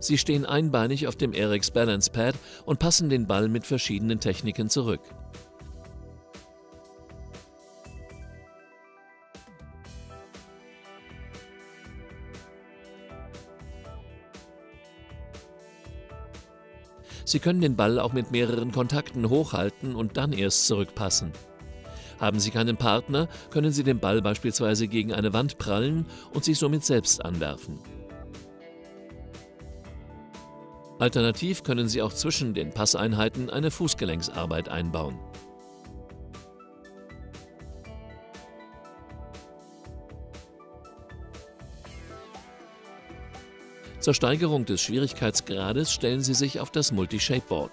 Sie stehen einbeinig auf dem Airix Balance Pad und passen den Ball mit verschiedenen Techniken zurück. Sie können den Ball auch mit mehreren Kontakten hochhalten und dann erst zurückpassen. Haben Sie keinen Partner, können Sie den Ball beispielsweise gegen eine Wand prallen und sich somit selbst anwerfen. Alternativ können Sie auch zwischen den Passeinheiten eine Fußgelenksarbeit einbauen. Zur Steigerung des Schwierigkeitsgrades stellen Sie sich auf das Multi-Shape Board.